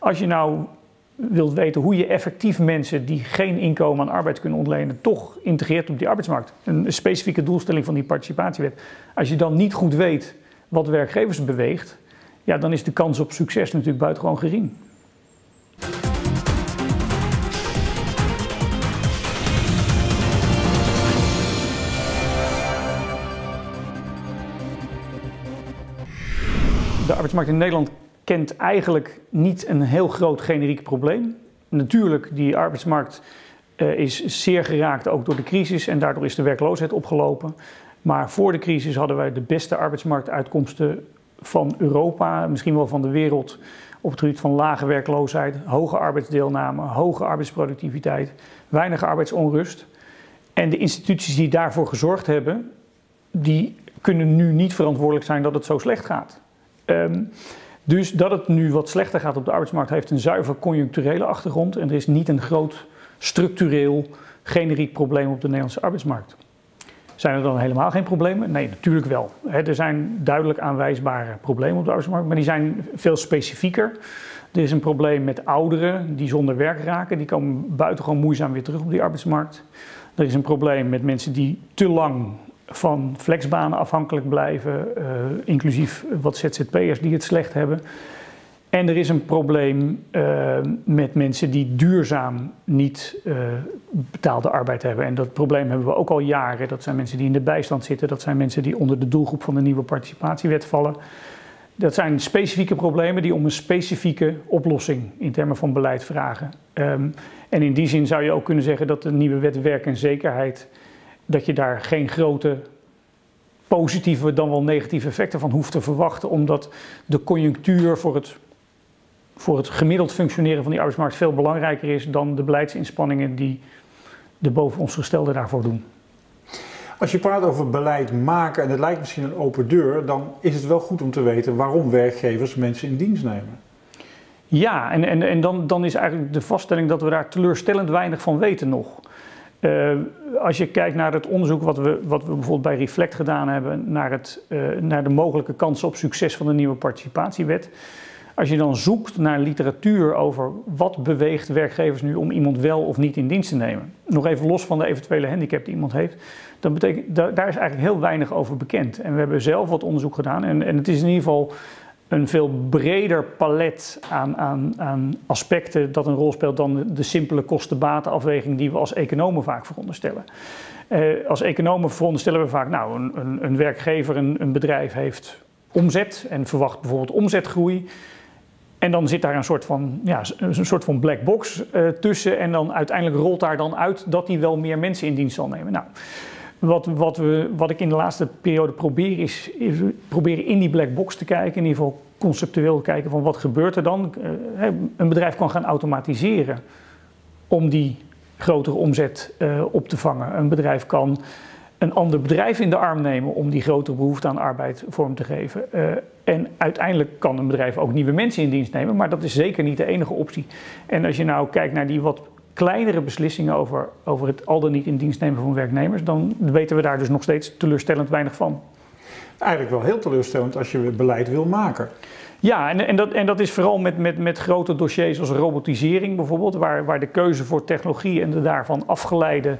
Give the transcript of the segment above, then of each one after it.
Als je nou wilt weten hoe je effectief mensen die geen inkomen aan arbeid kunnen ontlenen, toch integreert op die arbeidsmarkt. Een specifieke doelstelling van die participatiewet. Als je dan niet goed weet wat werkgevers beweegt, ja, dan is de kans op succes natuurlijk buitengewoon gering. De arbeidsmarkt in Nederland kent eigenlijk niet een heel groot generiek probleem. Natuurlijk, die arbeidsmarkt uh, is zeer geraakt ook door de crisis en daardoor is de werkloosheid opgelopen. Maar voor de crisis hadden wij de beste arbeidsmarktuitkomsten van Europa, misschien wel van de wereld, op het gebied van lage werkloosheid, hoge arbeidsdeelname, hoge arbeidsproductiviteit, weinig arbeidsonrust. En de instituties die daarvoor gezorgd hebben, die kunnen nu niet verantwoordelijk zijn dat het zo slecht gaat. Um, dus dat het nu wat slechter gaat op de arbeidsmarkt heeft een zuiver conjuncturele achtergrond. En er is niet een groot structureel generiek probleem op de Nederlandse arbeidsmarkt. Zijn er dan helemaal geen problemen? Nee, natuurlijk wel. er zijn duidelijk aanwijsbare problemen op de arbeidsmarkt, maar die zijn veel specifieker. Er is een probleem met ouderen die zonder werk raken. Die komen buitengewoon moeizaam weer terug op die arbeidsmarkt. Er is een probleem met mensen die te lang van flexbanen afhankelijk blijven, uh, inclusief wat ZZP'ers die het slecht hebben. En er is een probleem uh, met mensen die duurzaam niet uh, betaalde arbeid hebben. En dat probleem hebben we ook al jaren. Dat zijn mensen die in de bijstand zitten. Dat zijn mensen die onder de doelgroep van de nieuwe participatiewet vallen. Dat zijn specifieke problemen die om een specifieke oplossing in termen van beleid vragen. Um, en in die zin zou je ook kunnen zeggen dat de nieuwe wet werk en zekerheid dat je daar geen grote positieve dan wel negatieve effecten van hoeft te verwachten, omdat de conjunctuur voor het, voor het gemiddeld functioneren van die arbeidsmarkt veel belangrijker is dan de beleidsinspanningen die de boven ons gestelde daarvoor doen. Als je praat over beleid maken, en het lijkt misschien een open deur, dan is het wel goed om te weten waarom werkgevers mensen in dienst nemen. Ja, en, en, en dan, dan is eigenlijk de vaststelling dat we daar teleurstellend weinig van weten nog. Uh, als je kijkt naar het onderzoek wat we, wat we bijvoorbeeld bij Reflect gedaan hebben naar, het, uh, naar de mogelijke kansen op succes van de nieuwe participatiewet. Als je dan zoekt naar literatuur over wat beweegt werkgevers nu om iemand wel of niet in dienst te nemen, nog even los van de eventuele handicap die iemand heeft, dan betekent, daar is eigenlijk heel weinig over bekend. En we hebben zelf wat onderzoek gedaan en, en het is in ieder geval een veel breder palet aan, aan, aan, aspecten dat een rol speelt dan de simpele kosten-batenafweging die we als economen vaak veronderstellen. Uh, als economen veronderstellen we vaak, nou, een, een, een werkgever, een, een, bedrijf heeft omzet en verwacht bijvoorbeeld omzetgroei. En dan zit daar een soort van, ja, een soort van black box uh, tussen en dan uiteindelijk rolt daar dan uit dat hij wel meer mensen in dienst zal nemen. Nou, wat, wat, we, wat ik in de laatste periode probeer is, is proberen in die black box te kijken, in ieder geval conceptueel kijken van wat gebeurt er dan. Uh, een bedrijf kan gaan automatiseren om die grotere omzet uh, op te vangen. Een bedrijf kan een ander bedrijf in de arm nemen om die grotere behoefte aan arbeid vorm te geven. Uh, en uiteindelijk kan een bedrijf ook nieuwe mensen in dienst nemen, maar dat is zeker niet de enige optie. En als je nou kijkt naar die wat kleinere beslissingen over, over het al dan niet in dienst nemen van werknemers, dan weten we daar dus nog steeds teleurstellend weinig van. Eigenlijk wel heel teleurstellend als je beleid wil maken. Ja, en, en, dat, en dat is vooral met, met, met grote dossiers als robotisering bijvoorbeeld, waar, waar de keuze voor technologie en de daarvan afgeleide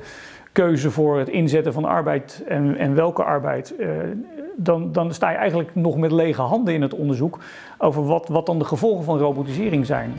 keuze voor het inzetten van arbeid en, en welke arbeid, eh, dan, dan sta je eigenlijk nog met lege handen in het onderzoek over wat, wat dan de gevolgen van robotisering zijn.